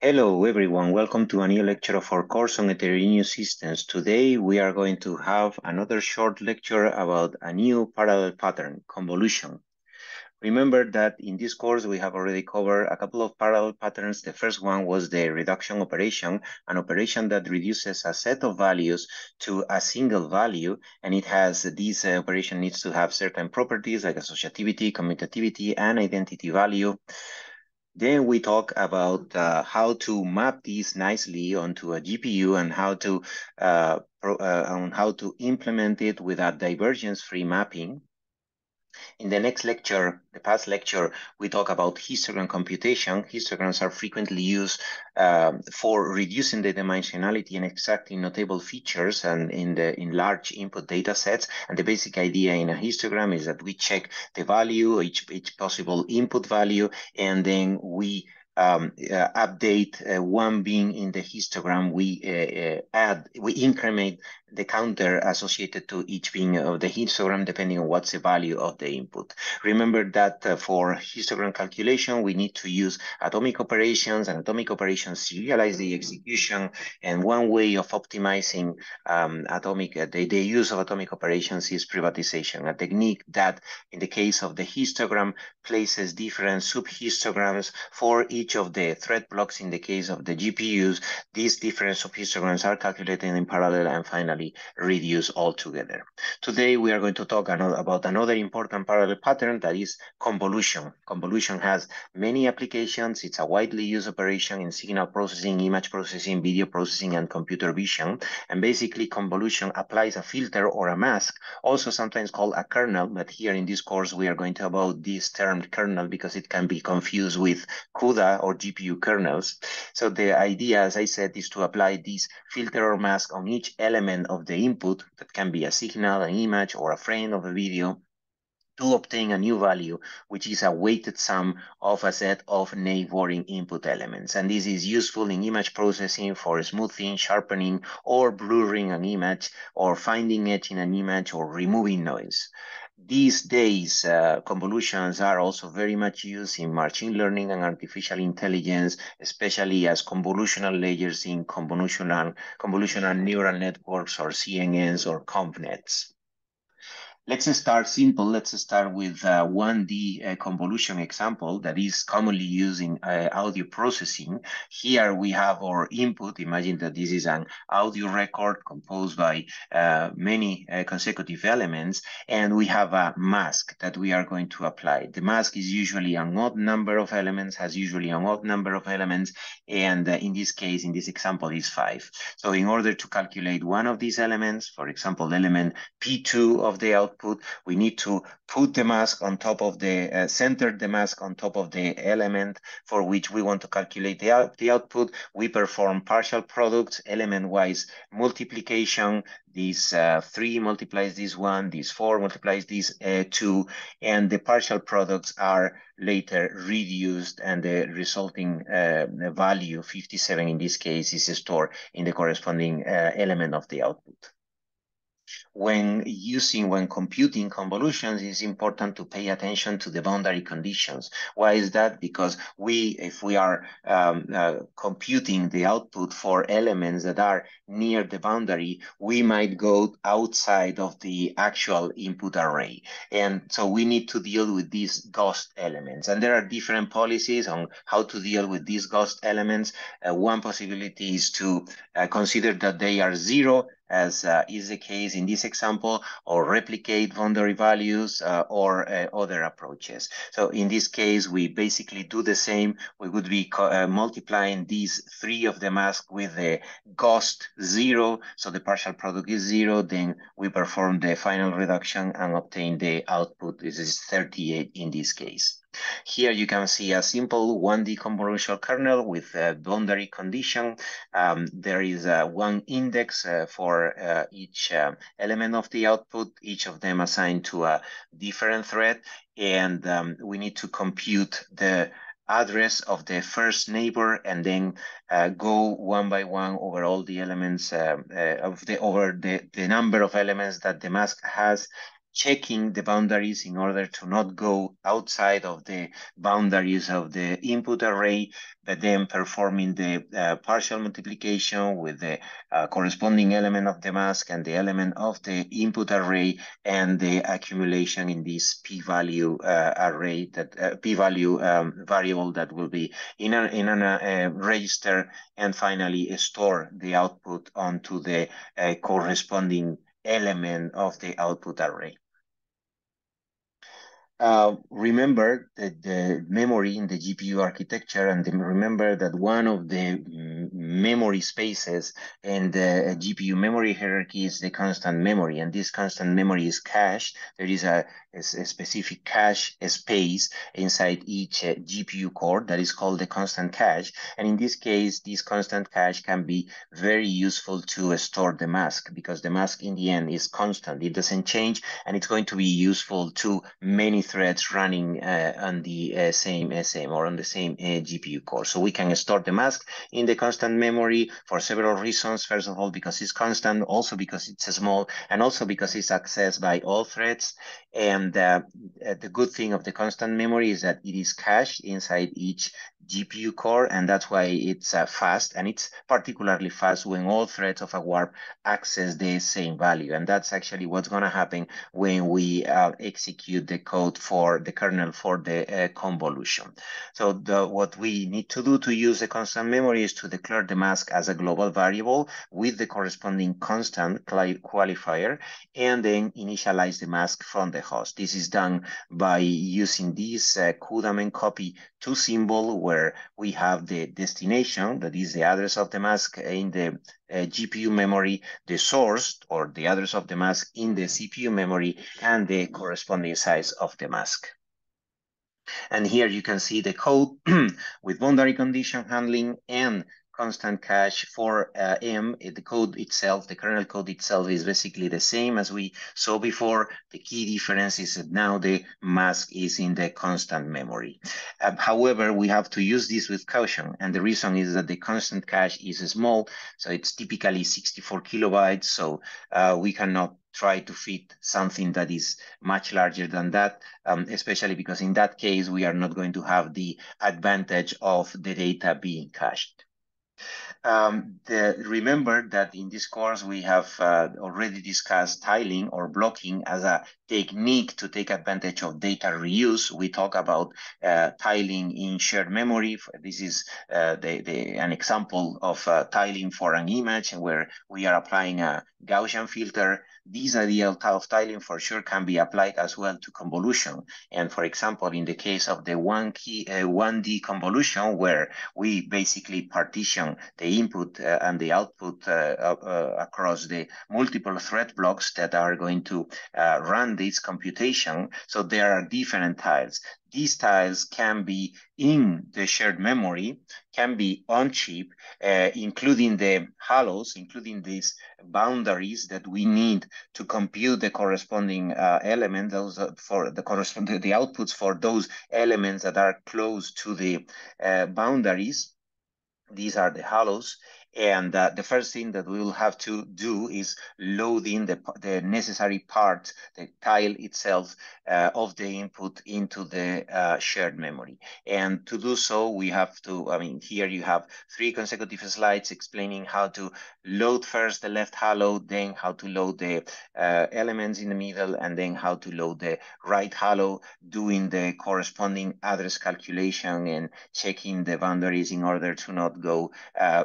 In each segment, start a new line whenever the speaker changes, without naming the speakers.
Hello everyone, welcome to a new lecture of our course on heterogeneous systems. Today we are going to have another short lecture about a new parallel pattern, convolution. Remember that in this course we have already covered a couple of parallel patterns. The first one was the reduction operation, an operation that reduces a set of values to a single value, and it has this uh, operation needs to have certain properties like associativity, commutativity, and identity value. Then we talk about uh, how to map these nicely onto a GPU and how to uh, uh, on how to implement it with a divergence-free mapping. In the next lecture, the past lecture, we talk about histogram computation. Histograms are frequently used um, for reducing the dimensionality and extracting notable features and in the in large input data sets. And the basic idea in a histogram is that we check the value, each, each possible input value, and then we um, uh, update uh, one bin in the histogram, we uh, uh add, we increment the counter associated to each bin of the histogram, depending on what's the value of the input. Remember that uh, for histogram calculation, we need to use atomic operations, and atomic operations serialize the execution. And one way of optimizing um, atomic, uh, the, the use of atomic operations is privatization, a technique that, in the case of the histogram, places different subhistograms for each of the thread blocks. In the case of the GPUs, these different subhistograms are calculated in parallel and finally be reduced altogether. Today, we are going to talk about another important parallel pattern that is convolution. Convolution has many applications. It's a widely used operation in signal processing, image processing, video processing, and computer vision. And basically, convolution applies a filter or a mask, also sometimes called a kernel, but here in this course, we are going to about this term kernel because it can be confused with CUDA or GPU kernels. So the idea, as I said, is to apply this filter or mask on each element of the input, that can be a signal, an image, or a frame of a video, to obtain a new value, which is a weighted sum of a set of neighboring input elements. And this is useful in image processing for smoothing, sharpening, or blurring an image, or finding edge in an image, or removing noise. These days, uh, convolutions are also very much used in machine learning and artificial intelligence, especially as convolutional layers in convolutional, convolutional neural networks or CNNs or ConvNets. Let's start simple. Let's start with a 1D uh, convolution example that is commonly used in uh, audio processing. Here we have our input. Imagine that this is an audio record composed by uh, many uh, consecutive elements, and we have a mask that we are going to apply. The mask is usually an odd number of elements, has usually an odd number of elements, and uh, in this case, in this example, is five. So in order to calculate one of these elements, for example, element P2 of the output, output, we need to put the mask on top of the, uh, center the mask on top of the element for which we want to calculate the, out, the output. We perform partial products, element-wise multiplication. This uh, three multiplies this one, this four multiplies this uh, two, and the partial products are later reduced and the resulting uh, value, 57 in this case, is stored in the corresponding uh, element of the output when using, when computing convolutions, it's important to pay attention to the boundary conditions. Why is that? Because we, if we are um, uh, computing the output for elements that are near the boundary, we might go outside of the actual input array. And so we need to deal with these ghost elements. And there are different policies on how to deal with these ghost elements. Uh, one possibility is to uh, consider that they are zero as uh, is the case in this example, or replicate boundary values uh, or uh, other approaches. So in this case, we basically do the same. We would be uh, multiplying these three of the mask with the ghost zero, so the partial product is zero, then we perform the final reduction and obtain the output. This is 38 in this case. Here you can see a simple 1D convolutional kernel with a boundary condition. Um, there is uh, one index uh, for uh, each um, element of the output, each of them assigned to a different thread. And um, we need to compute the address of the first neighbor and then uh, go one by one over all the elements uh, uh, of the over the, the number of elements that the mask has checking the boundaries in order to not go outside of the boundaries of the input array, but then performing the uh, partial multiplication with the uh, corresponding element of the mask and the element of the input array and the accumulation in this p-value uh, array, that uh, p-value um, variable that will be in a, in a uh, register, and finally store the output onto the uh, corresponding element of the output array. Uh, remember that the memory in the GPU architecture and remember that one of the memory spaces in the GPU memory hierarchy is the constant memory and this constant memory is cached. There is a, a specific cache space inside each uh, GPU core that is called the constant cache and in this case this constant cache can be very useful to store the mask because the mask in the end is constant. It doesn't change and it's going to be useful to many threads running uh, on the uh, same SM or on the same uh, GPU core. So we can store the mask in the constant memory for several reasons. First of all, because it's constant, also because it's small, and also because it's accessed by all threads. And uh, the good thing of the constant memory is that it is cached inside each GPU core, and that's why it's uh, fast. And it's particularly fast when all threads of a warp access the same value. And that's actually what's going to happen when we uh, execute the code for the kernel for the uh, convolution. So the, what we need to do to use the constant memory is to declare the mask as a global variable with the corresponding constant qualifier, and then initialize the mask from the host. This is done by using this uh, and copy to symbol where we have the destination, that is the address of the mask in the uh, GPU memory, the source or the address of the mask in the CPU memory, and the corresponding size of the mask. And here you can see the code with boundary condition handling and constant cache for uh, M, the code itself, the kernel code itself is basically the same as we saw before. The key difference is that now the mask is in the constant memory. Uh, however, we have to use this with caution. And the reason is that the constant cache is small. So it's typically 64 kilobytes. So uh, we cannot try to fit something that is much larger than that, um, especially because in that case, we are not going to have the advantage of the data being cached. Um, the, remember that in this course we have uh, already discussed tiling or blocking as a technique to take advantage of data reuse. We talk about uh, tiling in shared memory. This is uh, the, the, an example of uh, tiling for an image where we are applying a Gaussian filter this idea of tiling for sure can be applied as well to convolution. And for example, in the case of the one key uh, 1D convolution, where we basically partition the input uh, and the output uh, uh, across the multiple thread blocks that are going to uh, run this computation. So there are different tiles these tiles can be in the shared memory, can be on chip, uh, including the halos, including these boundaries that we need to compute the corresponding uh, element, those for the corresponding the outputs for those elements that are close to the uh, boundaries. These are the halos. And uh, the first thing that we will have to do is load in the, the necessary part, the tile itself uh, of the input into the uh, shared memory. And to do so, we have to, I mean, here you have three consecutive slides explaining how to load first the left halo, then how to load the uh, elements in the middle, and then how to load the right halo, doing the corresponding address calculation and checking the boundaries in order to not go uh,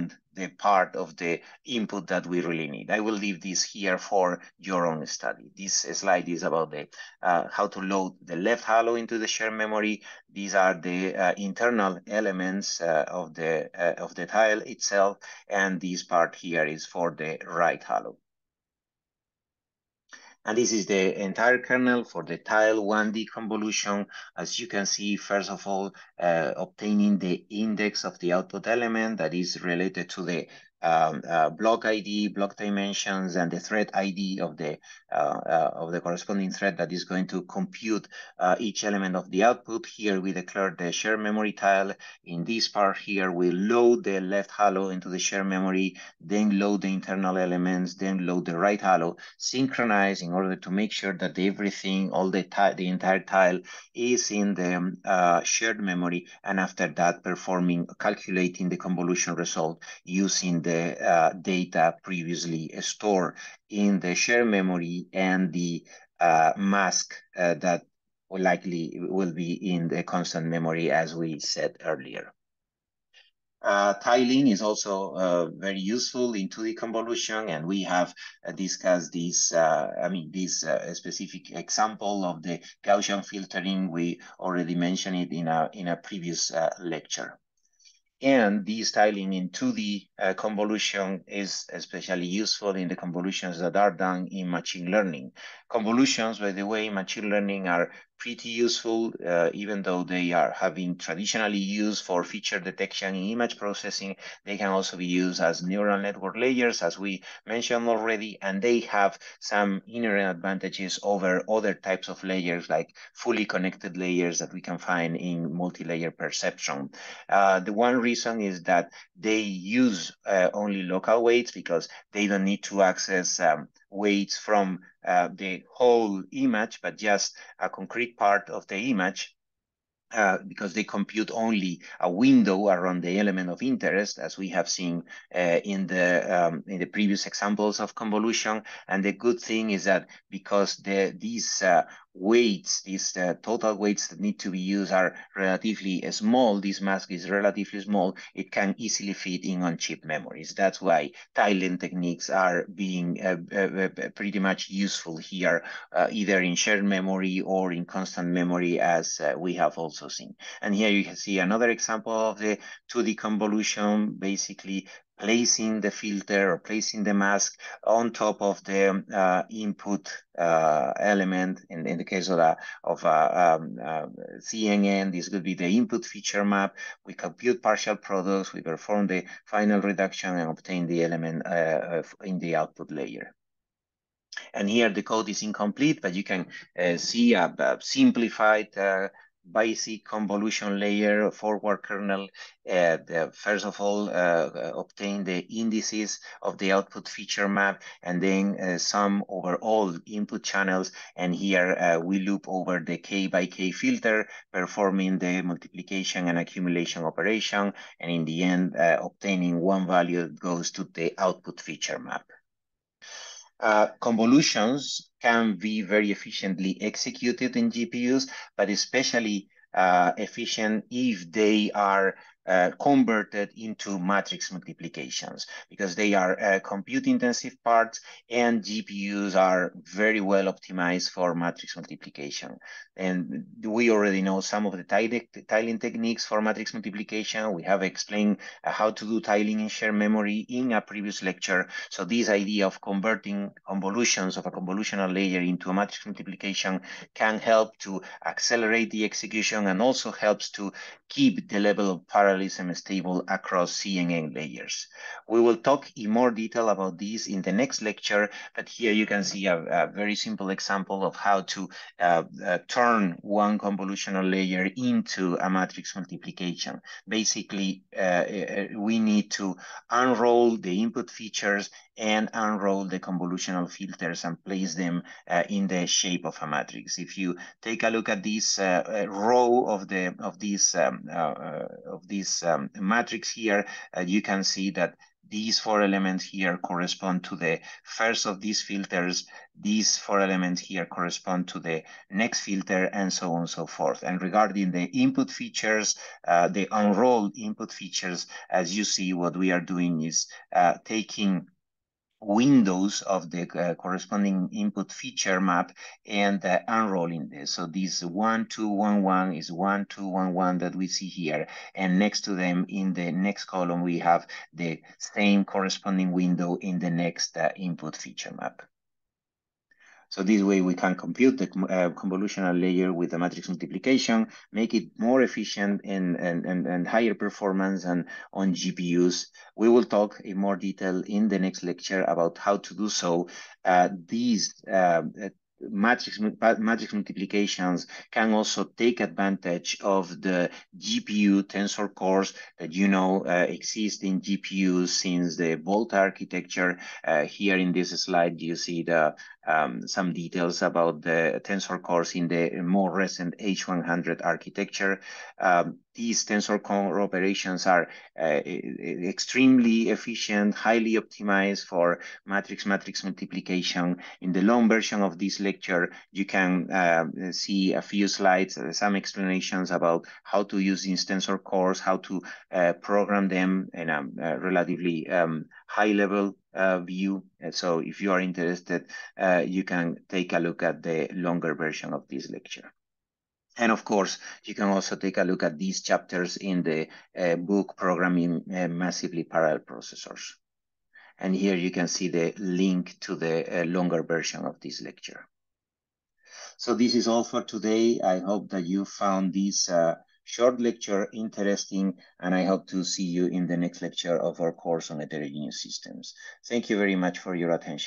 beyond the part of the input that we really need. I will leave this here for your own study. This slide is about the uh, how to load the left halo into the shared memory. These are the uh, internal elements uh, of the uh, of the tile itself, and this part here is for the right halo. And this is the entire kernel for the tile 1D convolution. As you can see, first of all, uh, obtaining the index of the output element that is related to the um, uh, block ID, block dimensions, and the thread ID of the uh, uh, of the corresponding thread that is going to compute uh, each element of the output. Here we declare the shared memory tile. In this part here, we load the left halo into the shared memory, then load the internal elements, then load the right halo, synchronize in order to make sure that everything, all the the entire tile is in the uh, shared memory, and after that, performing calculating the convolution result using the the uh, data previously stored in the shared memory and the uh, mask uh, that likely will be in the constant memory as we said earlier. Uh, tiling is also uh, very useful in 2D convolution, and we have uh, discussed this, uh, I mean, this uh, specific example of the Gaussian filtering. We already mentioned it in a, in a previous uh, lecture. And this tiling in 2D uh, convolution is especially useful in the convolutions that are done in machine learning. Convolutions, by the way, machine learning are pretty useful, uh, even though they are have been traditionally used for feature detection in image processing. They can also be used as neural network layers, as we mentioned already, and they have some inherent advantages over other types of layers, like fully connected layers that we can find in multi-layer perceptron. Uh, the one reason is that they use uh, only local weights because they don't need to access um, weights from uh, the whole image, but just a concrete part of the image. Uh, because they compute only a window around the element of interest, as we have seen uh, in the um, in the previous examples of convolution. And the good thing is that because the these uh, weights, these uh, total weights that need to be used are relatively small, this mask is relatively small, it can easily fit in on chip memories. That's why tiling techniques are being uh, uh, uh pretty much useful here, uh, either in shared memory or in constant memory, as uh, we have also seen. And here you can see another example of the 2D convolution, basically placing the filter or placing the mask on top of the uh, input uh, element. In, in the case of, a, of a, um, uh, CNN, this would be the input feature map. We compute partial products, we perform the final reduction and obtain the element uh, in the output layer. And here the code is incomplete, but you can uh, see a, a simplified uh, basic convolution layer forward kernel. Uh, the, first of all, uh, uh, obtain the indices of the output feature map and then uh, sum over all input channels. And here uh, we loop over the k by k filter, performing the multiplication and accumulation operation. And in the end, uh, obtaining one value that goes to the output feature map. Uh, convolutions can be very efficiently executed in GPUs, but especially uh, efficient if they are uh, converted into matrix multiplications because they are uh, compute intensive parts and GPUs are very well optimized for matrix multiplication. And we already know some of the tiling techniques for matrix multiplication. We have explained uh, how to do tiling in shared memory in a previous lecture. So this idea of converting convolutions of a convolutional layer into a matrix multiplication can help to accelerate the execution and also helps to keep the level of parallelism stable across CNN layers. We will talk in more detail about this in the next lecture, but here you can see a, a very simple example of how to uh, uh, turn one convolutional layer into a matrix multiplication. Basically, uh, uh, we need to unroll the input features and unroll the convolutional filters and place them uh, in the shape of a matrix. If you take a look at this uh, uh row of the of this um, uh, uh, of this um, matrix here, you can see that these four elements here correspond to the first of these filters. These four elements here correspond to the next filter and so on and so forth. And regarding the input features, uh, the unrolled input features, as you see, what we are doing is uh, taking windows of the uh, corresponding input feature map and uh, unrolling this. So this 1211 is 1211 that we see here. And next to them in the next column, we have the same corresponding window in the next uh, input feature map. So this way we can compute the uh, convolutional layer with the matrix multiplication, make it more efficient and, and, and, and higher performance and on GPUs. We will talk in more detail in the next lecture about how to do so. Uh, these uh, matrix, matrix multiplications can also take advantage of the GPU tensor cores that you know uh, exist in GPUs since the Volta architecture. Uh, here in this slide, you see the um, some details about the tensor cores in the more recent H100 architecture. Um, these tensor core operations are uh, extremely efficient, highly optimized for matrix-matrix multiplication. In the long version of this lecture, you can uh, see a few slides, uh, some explanations about how to use these tensor cores, how to uh, program them in a, a relatively um, high level uh, view. And so if you are interested, uh, you can take a look at the longer version of this lecture. And of course, you can also take a look at these chapters in the uh, book Programming uh, Massively Parallel Processors. And here you can see the link to the uh, longer version of this lecture. So this is all for today. I hope that you found this uh, short lecture interesting, and I hope to see you in the next lecture of our course on heterogeneous systems. Thank you very much for your attention.